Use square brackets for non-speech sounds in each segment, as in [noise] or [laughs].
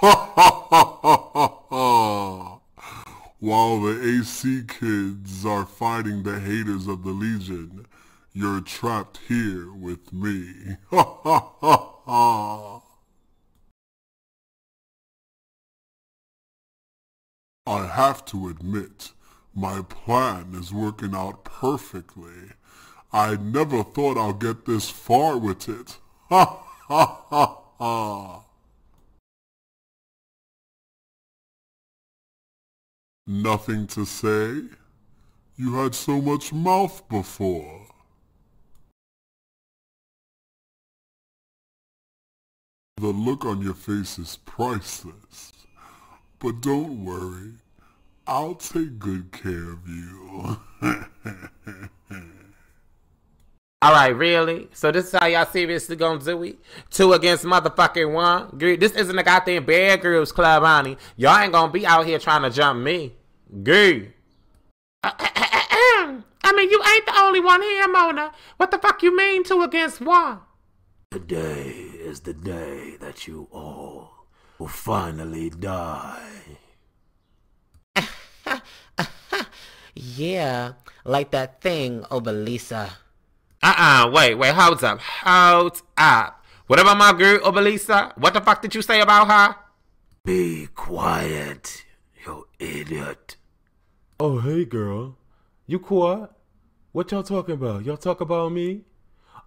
[laughs] While the AC kids are fighting the haters of the Legion, you're trapped here with me. [laughs] I have to admit, my plan is working out perfectly. I never thought I'll get this far with it. [laughs] Ha ha ha ha! Nothing to say? You had so much mouth before. The look on your face is priceless. But don't worry, I'll take good care of you. [laughs] Alright, really? So this is how y'all seriously gonna do it? Two against motherfucking one? This isn't a goddamn Bear Grylls Club, honey. Y'all ain't gonna be out here trying to jump me. Gay. I mean, you ain't the only one here, Mona. What the fuck you mean two against one? Today is the day that you all will finally die. [laughs] yeah, like that thing, Obelisa. Uh-uh, wait, wait, hold up, hold up. What about my girl, Obelisa? What the fuck did you say about her? Be quiet, you idiot. Oh, hey, girl. You quiet? What y'all talking about? Y'all talk about me?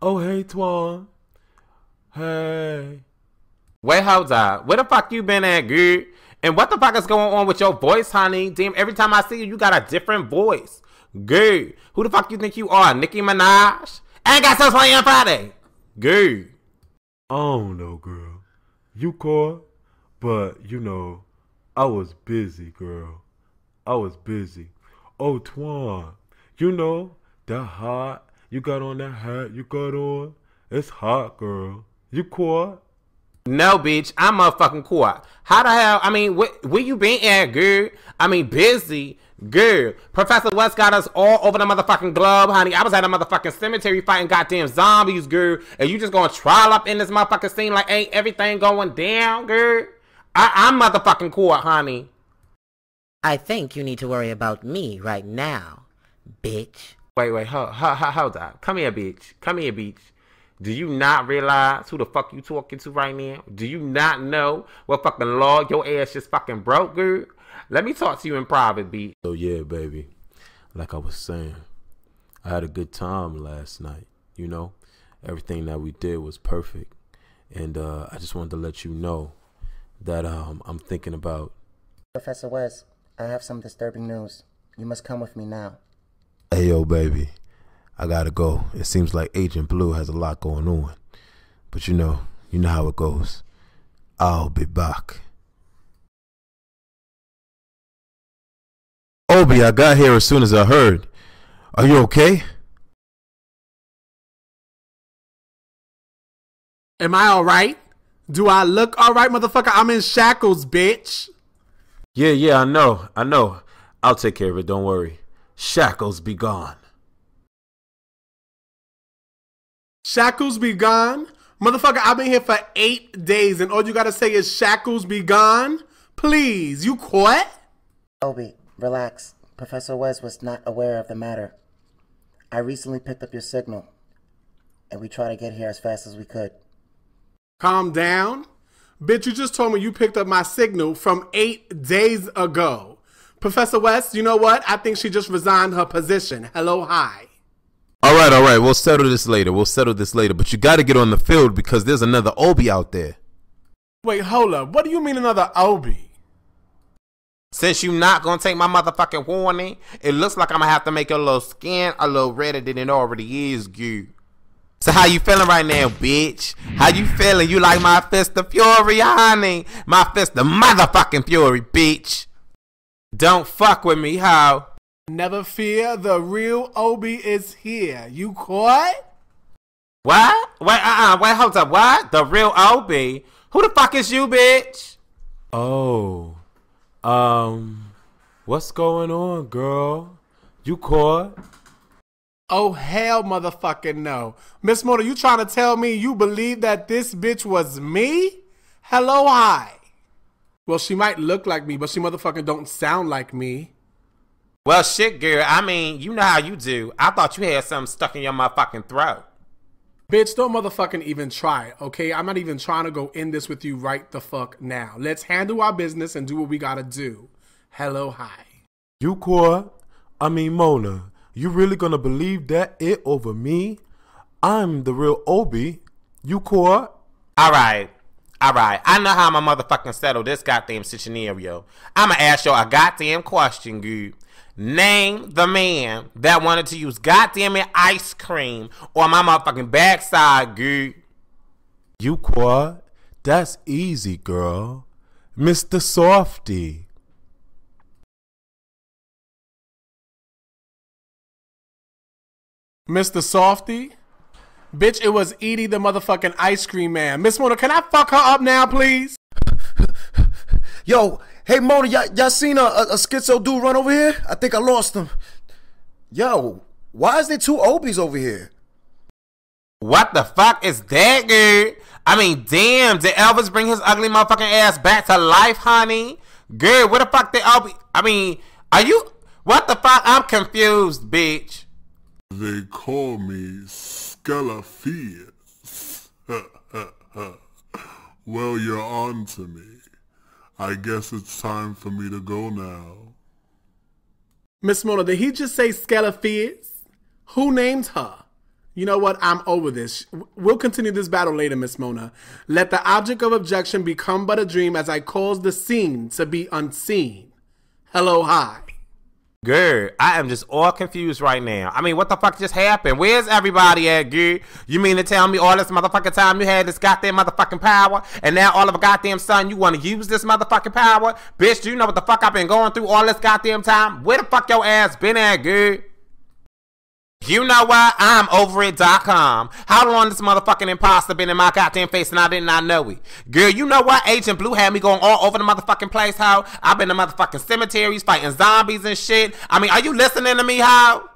Oh, hey, Twan. Hey. Wait, hold up. Where the fuck you been at, girl? And what the fuck is going on with your voice, honey? Damn, every time I see you, you got a different voice. Girl, who the fuck you think you are, Nicki Minaj? I ain't got so funny on Friday. Girl. I don't know, girl. You caught, but you know, I was busy, girl. I was busy. Oh, Twan, you know, that hot, you got on that hat you got on. It's hot, girl. You caught? No, bitch, I'm motherfucking caught. How the hell, I mean, wh where you been at, girl? I mean, busy, girl. Professor Wes got us all over the motherfucking globe, honey. I was at a motherfucking cemetery fighting goddamn zombies, girl. And you just gonna trial up in this motherfucking scene like ain't everything going down, girl? I I'm motherfucking caught, honey. I think you need to worry about me right now, bitch. Wait, wait, hold, hold, hold on. Come here, bitch. Come here, bitch. Do you not realize who the fuck you talking to right now? Do you not know what fucking law your ass just fucking broke, girl? Let me talk to you in private, bitch. So yeah, baby. Like I was saying, I had a good time last night. You know, everything that we did was perfect, and uh, I just wanted to let you know that um, I'm thinking about Professor Wes. I have some disturbing news. You must come with me now. Hey, yo, baby. I gotta go. It seems like Agent Blue has a lot going on. But you know, you know how it goes. I'll be back. Obi, I got here as soon as I heard. Are you okay? Am I alright? Do I look alright, motherfucker? I'm in shackles, bitch. Yeah, yeah, I know. I know. I'll take care of it. Don't worry. Shackles be gone. Shackles be gone? Motherfucker, I've been here for eight days and all you gotta say is shackles be gone? Please, you quit? Obi, relax. Professor Wes was not aware of the matter. I recently picked up your signal, and we tried to get here as fast as we could. Calm down. Bitch, you just told me you picked up my signal from eight days ago. Professor Wes, you know what? I think she just resigned her position. Hello, hi. All right, all right. We'll settle this later. We'll settle this later. But you got to get on the field because there's another Obi out there. Wait, hold up. What do you mean another Obi? Since you not gonna take my motherfucking warning, it looks like I'm gonna have to make your little skin a little redder than it already is, you. So how you feeling right now, bitch? How you feeling? You like my fist of fury, honey? My fist of motherfucking fury, bitch. Don't fuck with me, how? Never fear, the real Obi is here. You caught? What? Wait, uh-uh, wait, hold up, what? The real Obi? Who the fuck is you, bitch? Oh, um, what's going on, girl? You caught? Oh hell motherfucking no. Miss Mona, you trying to tell me you believe that this bitch was me? Hello, hi. Well, she might look like me, but she motherfucking don't sound like me. Well, shit, girl. I mean, you know how you do. I thought you had something stuck in your motherfucking throat. Bitch, don't motherfucking even try okay? I'm not even trying to go in this with you right the fuck now. Let's handle our business and do what we gotta do. Hello, hi. You Cora, I mean Mona, you really gonna believe that it over me? I'm the real Obi. You Cora? All right. All right. I know how I'm motherfucking settle this goddamn scenario. I'ma ask you a goddamn question, dude. Name the man that wanted to use goddamn it ice cream on my motherfucking backside, dude. You Cora? That's easy, girl. Mr. Softy. Mr. Softy? Bitch, it was Edie the motherfucking ice cream man. Miss Mona, can I fuck her up now, please? [laughs] Yo, hey Mona, y'all, y'all seen a, a, a schizo dude run over here? I think I lost him. Yo, why is there two Obies over here? What the fuck is that, girl? I mean, damn, did Elvis bring his ugly motherfucking ass back to life, honey? Girl, what the fuck they all be? I mean, are you? What the fuck? I'm confused, bitch. They call me Scalafius. [laughs] well, you're on to me. I guess it's time for me to go now. Miss Mona, did he just say Scalafius? Who named her? You know what? I'm over this. We'll continue this battle later, Miss Mona. Let the object of objection become but a dream as I cause the scene to be unseen. Hello, hi. Girl, I am just all confused right now. I mean, what the fuck just happened? Where's everybody at, girl? You mean to tell me all this motherfucking time you had this goddamn motherfucking power, and now all of a goddamn sudden you want to use this motherfucking power? Bitch, do you know what the fuck I've been going through all this goddamn time? Where the fuck your ass been at, girl? You know what? I'm over it.com. How long this motherfucking imposter been in my goddamn face and I did not know it? Girl, you know what? Agent Blue had me going all over the motherfucking place, how? I've been to motherfucking cemeteries fighting zombies and shit. I mean, are you listening to me, how?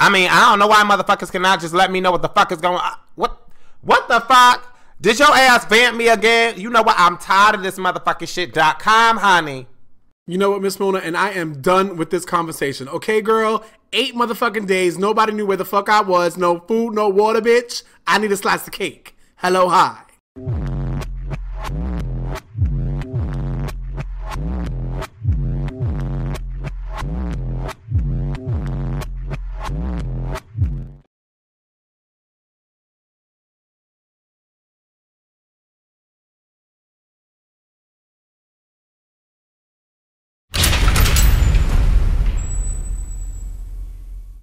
I mean, I don't know why motherfuckers cannot just let me know what the fuck is going on. What? What the fuck? Did your ass vamp me again? You know what? I'm tired of this motherfucking shit.com, honey. You know what, Miss Mona, and I am done with this conversation. Okay, girl? Eight motherfucking days, nobody knew where the fuck I was. No food, no water, bitch. I need a slice of cake. Hello, hi.